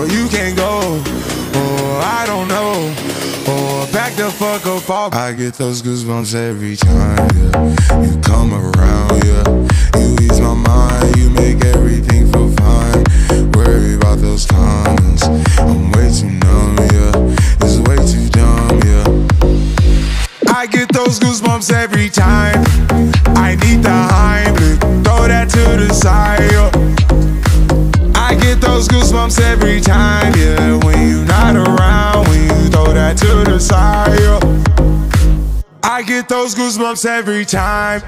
Oh, you can go, or I don't know, or back the fuck up off. I get those goosebumps every time, yeah. You come around, yeah. You ease my mind, you make everything feel fine. Worry about those comments, I'm way too numb, yeah. It's way too dumb, yeah. I get those goosebumps every time. I need the Heimlich, throw that to the side, yeah. I get those goosebumps every time, yeah. When you're not around, when you throw that to the side, yeah. I get those goosebumps every time.